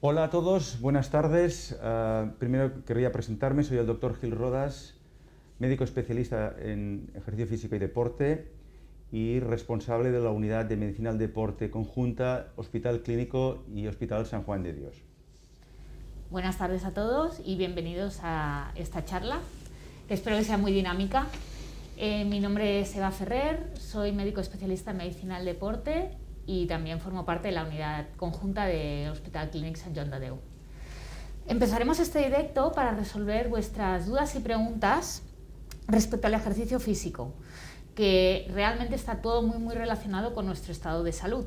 Hola a todos, buenas tardes. Uh, primero querría presentarme, soy el doctor Gil Rodas, médico especialista en ejercicio físico y deporte y responsable de la unidad de medicina del deporte conjunta Hospital Clínico y Hospital San Juan de Dios. Buenas tardes a todos y bienvenidos a esta charla, espero que sea muy dinámica. Eh, mi nombre es Eva Ferrer, soy médico especialista en medicina del deporte y también formo parte de la unidad conjunta de Hospital Clinic San John de Déu. Empezaremos este directo para resolver vuestras dudas y preguntas respecto al ejercicio físico, que realmente está todo muy, muy relacionado con nuestro estado de salud.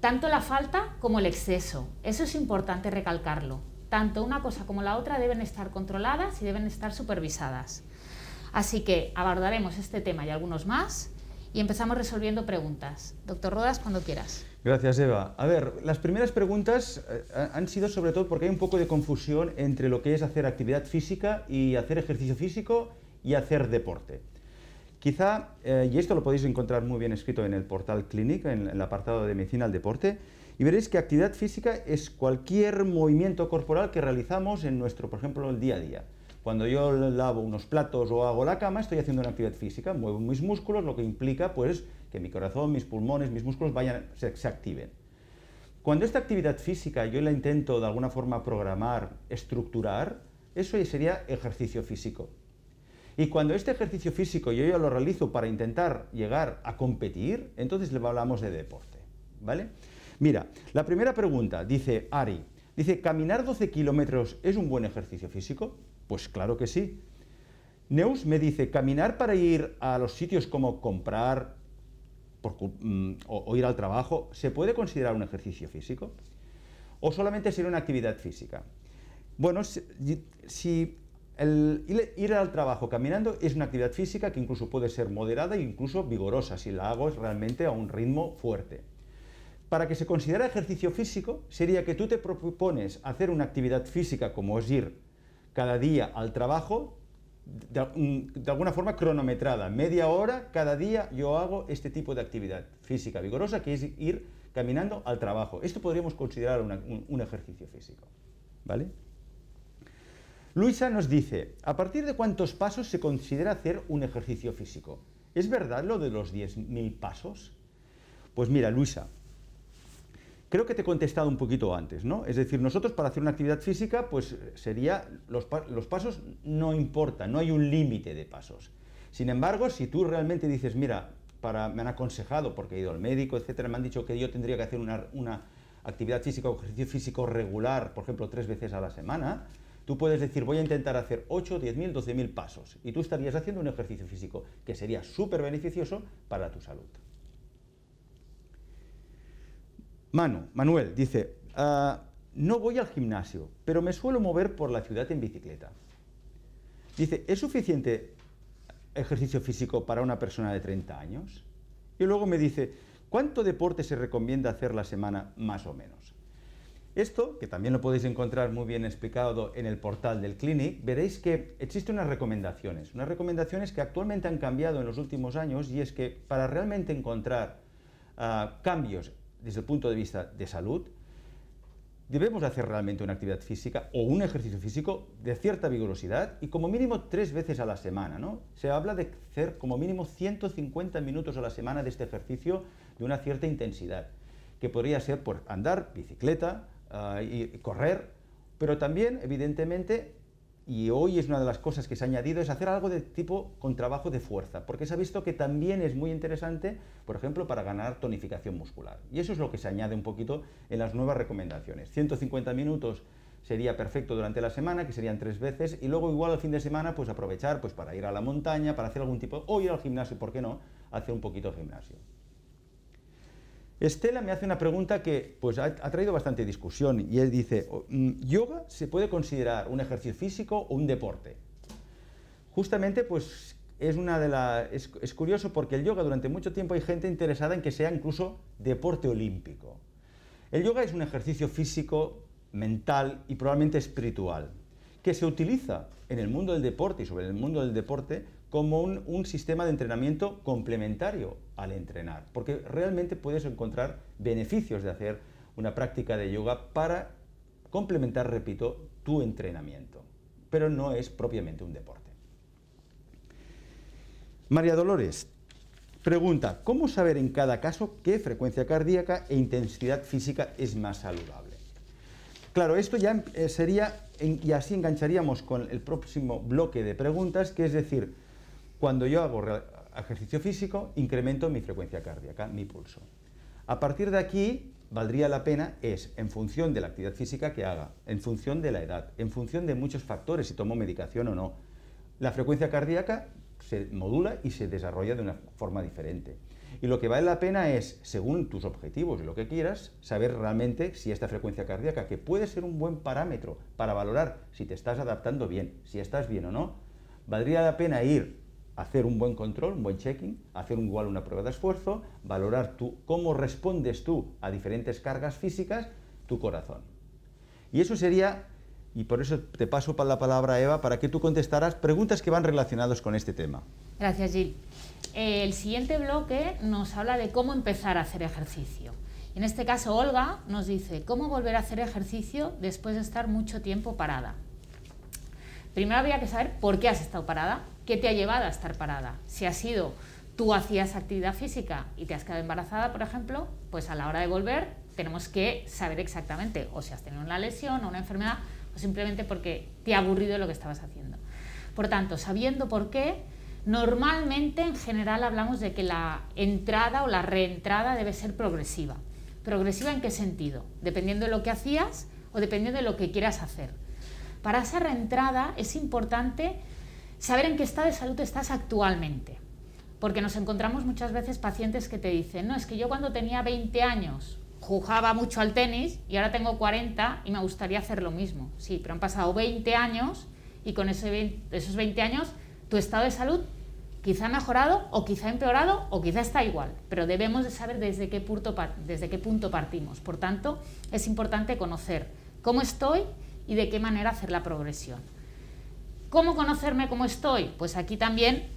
Tanto la falta como el exceso. Eso es importante recalcarlo. Tanto una cosa como la otra deben estar controladas y deben estar supervisadas. Así que abordaremos este tema y algunos más y empezamos resolviendo preguntas. Doctor Rodas, cuando quieras. Gracias, Eva. A ver, las primeras preguntas eh, han sido sobre todo porque hay un poco de confusión entre lo que es hacer actividad física y hacer ejercicio físico y hacer deporte. Quizá, eh, y esto lo podéis encontrar muy bien escrito en el portal Clinic, en el apartado de medicina al deporte, y veréis que actividad física es cualquier movimiento corporal que realizamos en nuestro, por ejemplo, el día a día. Cuando yo lavo unos platos o hago la cama, estoy haciendo una actividad física, muevo mis músculos, lo que implica pues que mi corazón, mis pulmones, mis músculos vayan, se, activen. Cuando esta actividad física yo la intento de alguna forma programar, estructurar, eso sería ejercicio físico. Y cuando este ejercicio físico yo ya lo realizo para intentar llegar a competir, entonces le hablamos de deporte. ¿Vale? Mira, la primera pregunta, dice Ari, dice, ¿caminar 12 kilómetros es un buen ejercicio físico? Pues claro que sí. Neus me dice, caminar para ir a los sitios como comprar mm, o, ir al trabajo, ¿se puede considerar un ejercicio físico? ¿O solamente sería una actividad física? Bueno, si, ir al trabajo caminando es una actividad física que incluso puede ser moderada e incluso vigorosa, si la hago realmente a un ritmo fuerte. Para que se considere ejercicio físico, sería que tú te propones hacer una actividad física como es ir cada día al trabajo de, alguna forma cronometrada. Media hora cada día yo hago este tipo de actividad física vigorosa que es ir caminando al trabajo. Esto podríamos considerar un, ejercicio físico. ¿Vale? Luisa nos dice, ¿a partir de cuántos pasos se considera hacer un ejercicio físico? ¿Es verdad lo de los 10.000 pasos? Pues mira, Luisa, Creo que te he contestado un poquito antes, ¿no? Es decir, nosotros para hacer una actividad física, pues sería, los, pasos no importan, no hay un límite de pasos. Sin embargo, si tú realmente dices, mira, me han aconsejado, porque he ido al médico, etcétera, me han dicho que yo tendría que hacer una, una actividad física o ejercicio físico regular, por ejemplo, tres veces a la semana, tú puedes decir, voy a intentar hacer 8, 10.000, 12.000 pasos, y tú estarías haciendo un ejercicio físico que sería súper beneficioso para tu salud. Manu, Manuel dice, ah, no voy al gimnasio, pero me suelo mover por la ciudad en bicicleta. Dice, ¿es suficiente ejercicio físico para una persona de 30 años? Y luego me dice, ¿cuánto deporte se recomienda hacer la semana más o menos? Esto, que también lo podéis encontrar muy bien explicado en el portal del Clinic, veréis que existen unas recomendaciones, unas recomendaciones que actualmente han cambiado en los últimos años y es que para realmente encontrar ah, cambios desde el punto de vista de salud, debemos hacer realmente una actividad física o un ejercicio físico de cierta vigorosidad y como mínimo tres veces a la semana. ¿no? Se habla de hacer como mínimo 150 minutos a la semana de este ejercicio de una cierta intensidad, que podría ser por andar, bicicleta ah, y correr, pero también, evidentemente, y hoy es una de las cosas que se ha añadido, es hacer algo de tipo con trabajo de fuerza, porque se ha visto que también es muy interesante, por ejemplo, para ganar tonificación muscular. Y eso es lo que se añade un poquito en las nuevas recomendaciones. 150 minutos sería perfecto durante la semana, que serían tres veces, y luego igual al fin de semana, pues aprovechar pues, para ir a la montaña, para hacer algún tipo, o ir al gimnasio, ¿por qué no?, hacer un poquito de gimnasio. Estela me hace una pregunta que pues, ha, traído bastante discusión y él dice, oh, mm, ¿yoga se puede considerar un ejercicio físico o un deporte? Justamente pues es, una de la, es, es curioso porque el yoga durante mucho tiempo hay gente interesada en que sea incluso deporte olímpico. El yoga es un ejercicio físico, mental y probablemente espiritual que se utiliza en el mundo del deporte y sobre el mundo del deporte como un, sistema de entrenamiento complementario al entrenar, porque realmente puedes encontrar beneficios de hacer una práctica de yoga para complementar, repito, tu entrenamiento, pero no es propiamente un deporte. María Dolores pregunta, ¿cómo saber en cada caso qué frecuencia cardíaca e intensidad física es más saludable? Claro, esto ya eh, sería, y así engancharíamos con el próximo bloque de preguntas, que es decir, cuando yo hago ejercicio físico, incremento mi frecuencia cardíaca, mi pulso. A partir de aquí, valdría la pena es, en función de la actividad física que haga, en función de la edad, en función de muchos factores, si tomo medicación o no, la frecuencia cardíaca se modula y se desarrolla de una forma diferente. Y lo que vale la pena es, según tus objetivos y lo que quieras, saber realmente si esta frecuencia cardíaca, que puede ser un buen parámetro para valorar si te estás adaptando bien, si estás bien o no, valdría la pena ir hacer un buen control, un buen checking, hacer igual una prueba de esfuerzo, valorar tú cómo respondes tú a diferentes cargas físicas, tu corazón. Y eso sería y por eso te paso la palabra, Eva, para que tú contestaras preguntas que van relacionadas con este tema. Gracias, Gil. El siguiente bloque nos habla de cómo empezar a hacer ejercicio. En este caso, Olga nos dice cómo volver a hacer ejercicio después de estar mucho tiempo parada. Primero habría que saber por qué has estado parada, qué te ha llevado a estar parada. Si ha sido tú hacías actividad física y te has quedado embarazada, por ejemplo, pues a la hora de volver tenemos que saber exactamente o si has tenido una lesión o una enfermedad o simplemente porque te ha aburrido lo que estabas haciendo. Por tanto, sabiendo por qué, normalmente en general hablamos de que la entrada o la reentrada debe ser progresiva. ¿Progresiva en qué sentido? Dependiendo de lo que hacías o dependiendo de lo que quieras hacer. Para esa reentrada es importante saber en qué estado de salud estás actualmente. Porque nos encontramos muchas veces pacientes que te dicen, no, es que yo cuando tenía 20 años jugaba mucho al tenis y ahora tengo 40 y me gustaría hacer lo mismo. Sí, pero han pasado 20 años y con esos 20 años tu estado de salud quizá ha mejorado o quizá ha empeorado o quizá está igual, pero debemos de saber desde qué, punto, desde qué punto partimos. Por tanto, es importante conocer cómo estoy y de qué manera hacer la progresión. ¿Cómo conocerme cómo estoy? Pues aquí también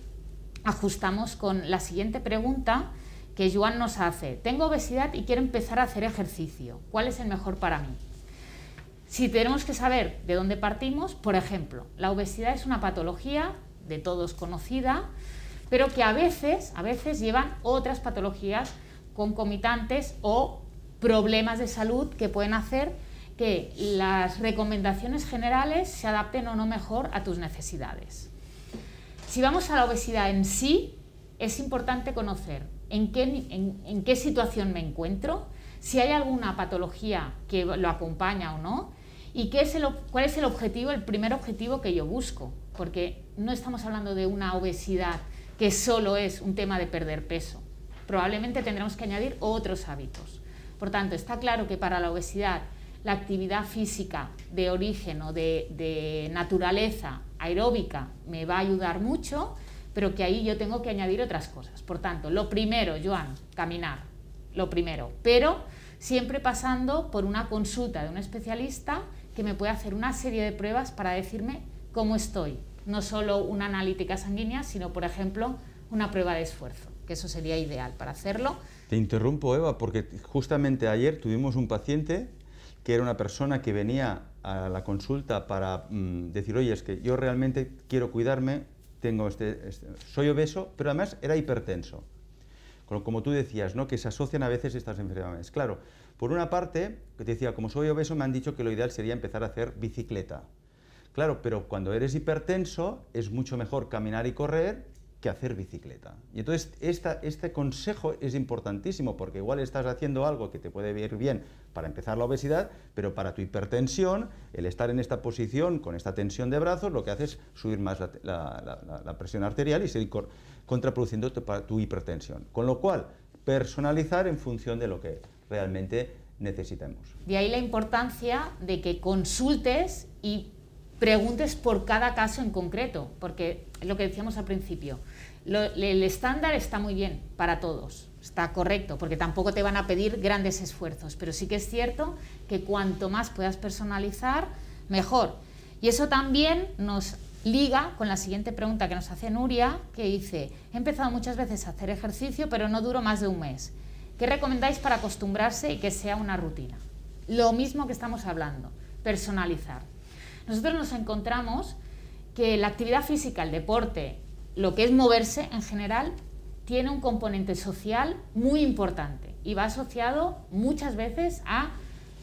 ajustamos con la siguiente pregunta que Joan nos hace. Tengo obesidad y quiero empezar a hacer ejercicio. ¿Cuál es el mejor para mí? Si tenemos que saber de dónde partimos, por ejemplo, la obesidad es una patología de todos conocida, pero que a veces, a veces llevan otras patologías concomitantes o problemas de salud que pueden hacer que las recomendaciones generales se adapten o no mejor a tus necesidades. Si vamos a la obesidad en sí, es importante conocer en qué, situación me encuentro, si hay alguna patología que lo acompaña o no, y qué es cuál es el objetivo, el primer objetivo que yo busco, porque no estamos hablando de una obesidad que solo es un tema de perder peso. Probablemente tendremos que añadir otros hábitos. Por tanto, está claro que para la obesidad la actividad física de origen o de naturaleza aeróbica me va a ayudar mucho, pero que ahí yo tengo que añadir otras cosas. Por tanto, lo primero, Joan, caminar, lo primero, pero siempre pasando por una consulta de un especialista que me puede hacer una serie de pruebas para decirme cómo estoy. No solo una analítica sanguínea, sino, por ejemplo, una prueba de esfuerzo, que eso sería ideal para hacerlo. Te interrumpo, Eva, porque justamente ayer tuvimos un paciente que era una persona que venía a la consulta para mm, decir, oye, es que yo realmente quiero cuidarme, tengo este, este, soy obeso, pero además era hipertenso. Como tú decías, ¿no? que se asocian a veces estas enfermedades. Claro, por una parte, te decía, como soy obeso, me han dicho que lo ideal sería empezar a hacer bicicleta. Claro, pero cuando eres hipertenso es mucho mejor caminar y correr que hacer bicicleta. Y entonces este consejo es importantísimo porque igual estás haciendo algo que te puede ir bien para empezar la obesidad, pero para tu hipertensión, el estar en esta posición con esta tensión de brazos, lo que hace es subir más la, presión arterial y seguir contraproduciendo tu hipertensión. Con lo cual, personalizar en función de lo que realmente necesitemos. De ahí la importancia de que consultes y preguntes por cada caso en concreto, porque es lo que decíamos al principio, el estándar está muy bien para todos, está correcto, porque tampoco te van a pedir grandes esfuerzos, pero sí que es cierto que cuanto más puedas personalizar, mejor. Y eso también nos liga con la siguiente pregunta que nos hace Nuria, que dice, he empezado muchas veces a hacer ejercicio, pero no duro más de un mes. ¿Qué recomendáis para acostumbrarse y que sea una rutina? Lo mismo que estamos hablando personalizar. Nosotros nos encontramos que la actividad física, el deporte, lo que es moverse en general, tiene un componente social muy importante y va asociado muchas veces a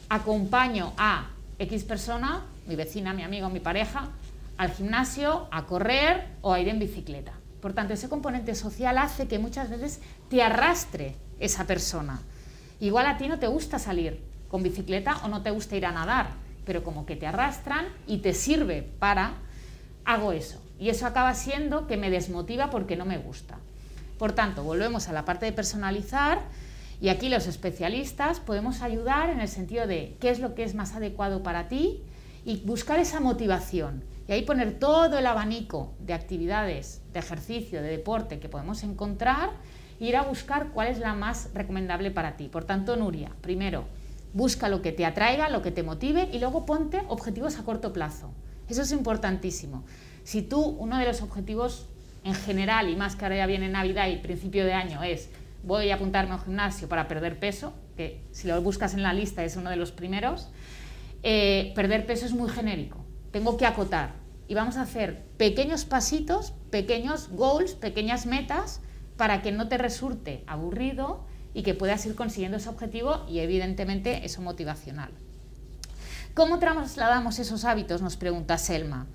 acompaño a X persona, mi vecina, mi amigo, mi pareja, al gimnasio, a correr o a ir en bicicleta. Por tanto, ese componente social hace que muchas veces te arrastre esa persona. Igual a ti no te gusta salir con bicicleta o no te gusta ir a nadar, pero como que te arrastran y te sirve para, hago eso. Y eso acaba siendo que me desmotiva porque no me gusta. Por tanto, volvemos a la parte de personalizar y aquí los especialistas podemos ayudar en el sentido de qué es lo que es más adecuado para ti y buscar esa motivación. Y ahí poner todo el abanico de actividades, de ejercicio, de deporte que podemos encontrar e ir a buscar cuál es la más recomendable para ti. Por tanto, Nuria, primero, busca lo que te atraiga, lo que te motive y luego ponte objetivos a corto plazo. Eso es importantísimo. Si tú, uno de los objetivos en general, y más que ahora ya viene Navidad y principio de año, es voy a apuntarme a un gimnasio para perder peso, que si lo buscas en la lista es uno de los primeros, eh, perder peso es muy genérico. Tengo que acotar. Y vamos a hacer pequeños pasitos, pequeños goals, pequeñas metas, para que no te resulte aburrido y que puedas ir consiguiendo ese objetivo y evidentemente eso motivacional. ¿Cómo trasladamos esos hábitos? Nos pregunta Selma.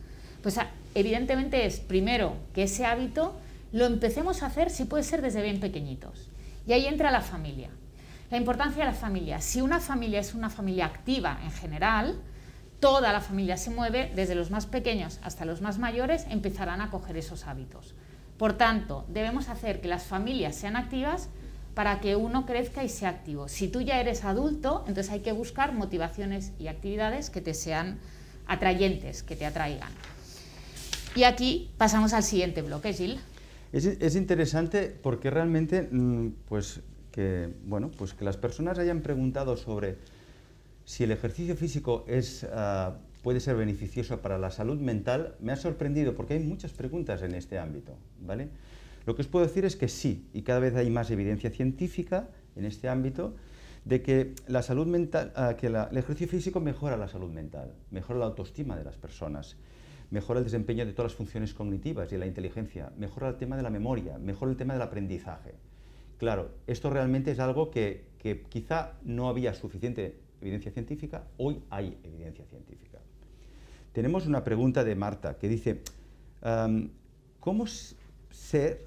Pues ah, evidentemente es primero que ese hábito lo empecemos a hacer si puede ser desde bien pequeñitos. Y ahí entra la familia. La importancia de la familia. Si una familia es una familia activa en general, toda la familia se mueve, desde los más pequeños hasta los más mayores, empezarán a coger esos hábitos. Por tanto, debemos hacer que las familias sean activas para que uno crezca y sea activo. Si tú ya eres adulto, entonces hay que buscar motivaciones y actividades que te sean atrayentes, que te atraigan. Y aquí pasamos al siguiente bloque, Gil. Es, interesante porque realmente, mm, pues que, bueno, pues que las personas hayan preguntado sobre si el ejercicio físico es, ah, puede ser beneficioso para la salud mental, me ha sorprendido porque hay muchas preguntas en este ámbito, ¿vale? Lo que os puedo decir es que sí, y cada vez hay más evidencia científica en este ámbito, de que la salud mental, ah, que el ejercicio físico mejora la salud mental, mejora la autoestima de las personas mejora el desempeño de todas las funciones cognitivas y la inteligencia, mejora el tema de la memoria, mejora el tema del aprendizaje. Claro, esto realmente es algo que, quizá no había suficiente evidencia científica, hoy hay evidencia científica. Tenemos una pregunta de Marta que dice, ¿cómo ser,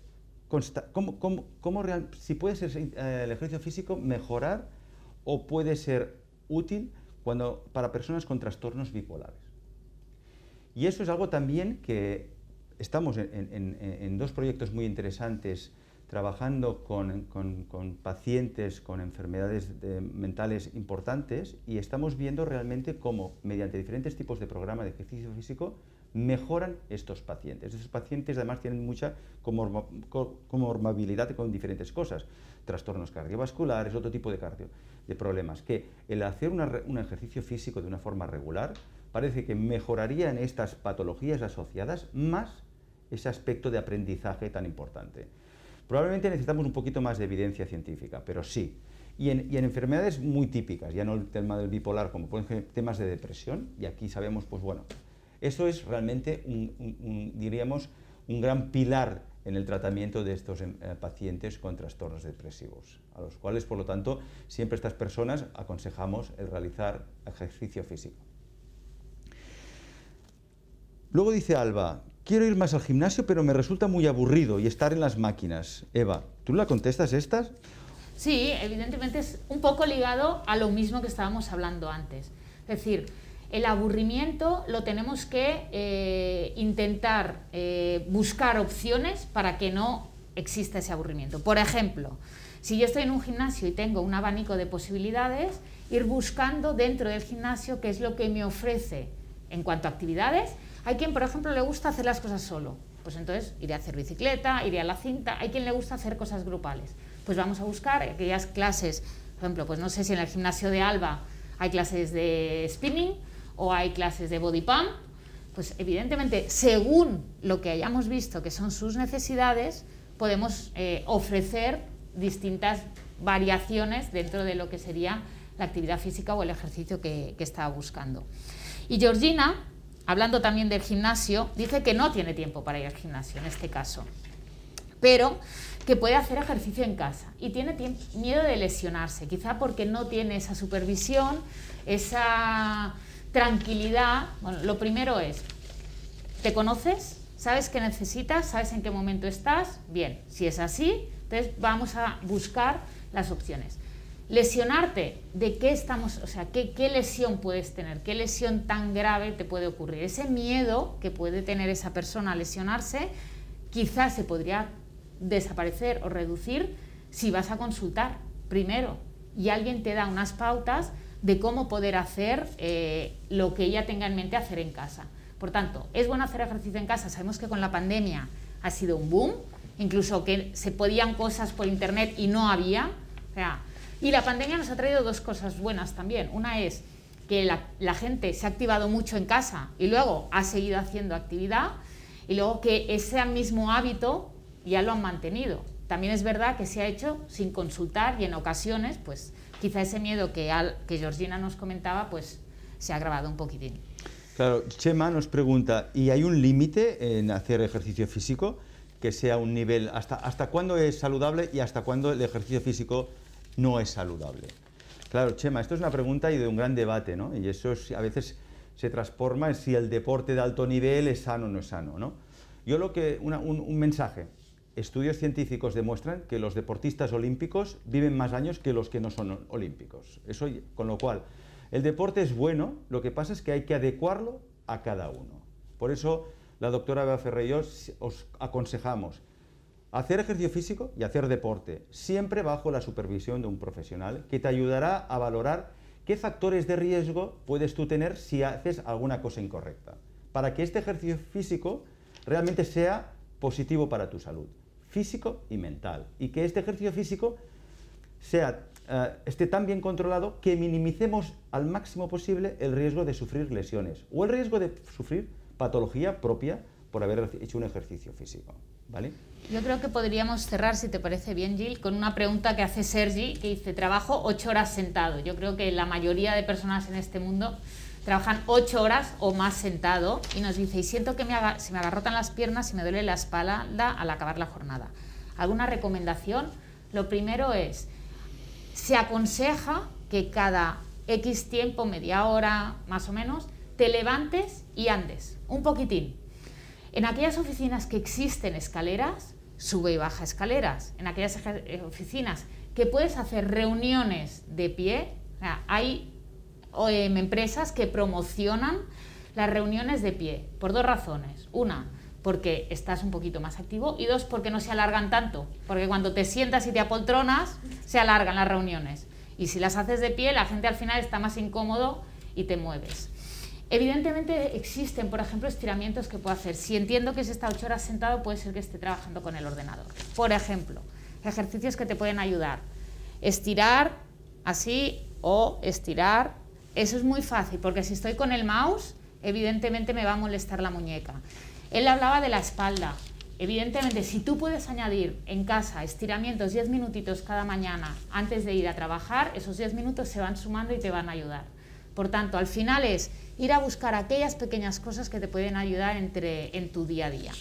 si puede ser eh, el ejercicio físico mejorar o puede ser útil cuando, para personas con trastornos bipolares? Y eso es algo también que estamos en, dos proyectos muy interesantes trabajando con, pacientes con enfermedades mentales importantes y estamos viendo realmente cómo, mediante diferentes tipos de programa de ejercicio físico, mejoran estos pacientes. Estos pacientes además tienen mucha comorbilidad con diferentes cosas, trastornos cardiovasculares, otro tipo de, cardio, de problemas, que el hacer un ejercicio físico de una forma regular parece que mejoraría en estas patologías asociadas más ese aspecto de aprendizaje tan importante. Probablemente necesitamos un poquito más de evidencia científica, pero sí. Y en, enfermedades muy típicas, ya no el tema del bipolar, como pueden ser temas de depresión, y aquí sabemos, pues bueno, eso es realmente, diríamos, un gran pilar en el tratamiento de estos eh, pacientes con trastornos depresivos, a los cuales, por lo tanto, siempre estas personas aconsejamos el realizar ejercicio físico. Luego dice Alba, quiero ir más al gimnasio, pero me resulta muy aburrido y estar en las máquinas. Eva, ¿tú la contestas estas? Sí, evidentemente es un poco ligado a lo mismo que estábamos hablando antes. Es decir, el aburrimiento lo tenemos que eh, intentar eh, buscar opciones para que no exista ese aburrimiento. Por ejemplo, si yo estoy en un gimnasio y tengo un abanico de posibilidades, ir buscando dentro del gimnasio qué es lo que me ofrece en cuanto a actividades hay quien, por ejemplo, le gusta hacer las cosas solo. Pues entonces iré a hacer bicicleta, iré a la cinta. Hay quien le gusta hacer cosas grupales. Pues vamos a buscar aquellas clases, por ejemplo, pues no sé si en el gimnasio de Alba hay clases de spinning o hay clases de body pump. Pues evidentemente, según lo que hayamos visto que son sus necesidades, podemos eh, ofrecer distintas variaciones dentro de lo que sería la actividad física o el ejercicio que, que está buscando. Y Georgina, hablando también del gimnasio, dice que no tiene tiempo para ir al gimnasio en este caso, pero que puede hacer ejercicio en casa y tiene miedo de lesionarse, quizá porque no tiene esa supervisión, esa tranquilidad. Bueno, lo primero es, ¿te conoces? ¿Sabes qué necesitas? ¿Sabes en qué momento estás? Bien, si es así, entonces vamos a buscar las opciones. Lesionarte, ¿de qué estamos, o sea, qué, qué lesión puedes tener? ¿Qué lesión tan grave te puede ocurrir? Ese miedo que puede tener esa persona a lesionarse, quizás se podría desaparecer o reducir si vas a consultar primero y alguien te da unas pautas de cómo poder hacer eh, lo que ella tenga en mente hacer en casa. Por tanto, es bueno hacer ejercicio en casa. Sabemos que con la pandemia ha sido un boom, incluso que se podían cosas por internet y no había. Y la pandemia nos ha traído dos cosas buenas también. Una es que la, gente se ha activado mucho en casa y luego ha seguido haciendo actividad y luego que ese mismo hábito ya lo han mantenido. También es verdad que se ha hecho sin consultar y en ocasiones, pues quizá ese miedo que Georgina nos comentaba, pues se ha agravado un poquitín. Claro, Chema nos pregunta, ¿y hay un límite en hacer ejercicio físico? Que sea un nivel, ¿hasta, ¿hasta cuándo es saludable y hasta cuándo el ejercicio físico no es saludable? Claro, Chema, esto es una pregunta y de un gran debate, ¿no? Y eso a veces se transforma en si el deporte de alto nivel es sano o no es sano, ¿no? Yo lo que, un, mensaje, estudios científicos demuestran que los deportistas olímpicos viven más años que los que no son olímpicos. Eso, con lo cual, el deporte es bueno, lo que pasa es que hay que adecuarlo a cada uno. Por eso la doctora Eva Ferrer os aconsejamos hacer ejercicio físico y hacer deporte, siempre bajo la supervisión de un profesional que te ayudará a valorar qué factores de riesgo puedes tú tener si haces alguna cosa incorrecta, para que este ejercicio físico realmente sea positivo para tu salud, físico y mental, y que este ejercicio físico sea eh, esté tan bien controlado que minimicemos al máximo posible el riesgo de sufrir lesiones o el riesgo de sufrir patología propia por haber hecho un ejercicio físico. ¿Vale? Yo creo que podríamos cerrar, si te parece bien, Jill, con una pregunta que hace Sergi, que dice, trabajo ocho horas sentado. Yo creo que la mayoría de personas en este mundo trabajan ocho horas o más sentado y nos dice, y siento que me se me agarrotan las piernas y me duele la espalda al acabar la jornada. ¿Alguna recomendación? Lo primero es, se aconseja que cada X tiempo, media hora más o menos, te levantes y andes un poquitín. En aquellas oficinas que existen escaleras, sube y baja escaleras. En aquellas eh, oficinas que puedes hacer reuniones de pie, hay em, empresas que promocionan las reuniones de pie por dos razones. Una, porque estás un poquito más activo y dos, porque no se alargan tanto, porque cuando te sientas y te apoltronas, se alargan las reuniones. Y si las haces de pie, la gente al final está más incómodo y te mueves. Evidentemente existen, por ejemplo, estiramientos que puedo hacer. Si entiendo que se está ocho horas sentado, puede ser que esté trabajando con el ordenador. Por ejemplo, ejercicios que te pueden ayudar. Estirar así o estirar. Eso es muy fácil, porque si estoy con el mouse, evidentemente me va a molestar la muñeca. Él hablaba de la espalda. Evidentemente, si tú puedes añadir en casa estiramientos 10 minutitos cada mañana antes de ir a trabajar, esos 10 minutos se van sumando y te van a ayudar. Por tanto, al final es ir a buscar aquellas pequeñas cosas que te pueden ayudar entre, en tu día a día.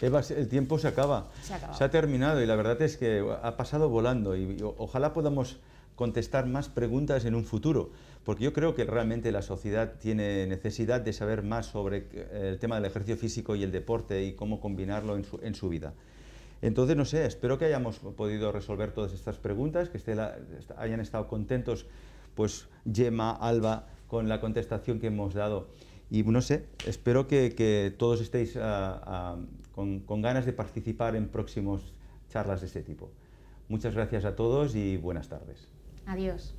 Eva, el tiempo se acaba. Se, ha terminado y la verdad es que ha pasado volando y ojalá podamos contestar más preguntas en un futuro, porque yo creo que realmente la sociedad tiene necesidad de saber más sobre eh, el tema del ejercicio físico y el deporte y cómo combinarlo en su, en su vida. Entonces, no sé, espero que hayamos podido resolver todas estas preguntas, que hayan estado contentos, pues Gemma, Alba, con la contestación que hemos dado. Y no sé, espero que, todos estéis ah, ah, con, con ganas de participar en próximos charlas de este tipo. Muchas gracias a todos y buenas tardes. Adiós.